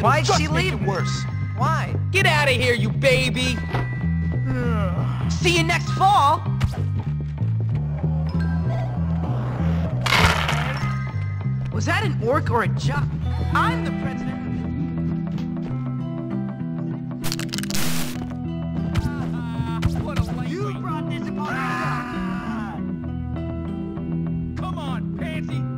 Why'd she leave? Worse. Why? Get out of here, you baby! See you next fall! Was that an orc or a jock? I'm the president. You brought this upon yourself! Ah! Come on, pansy!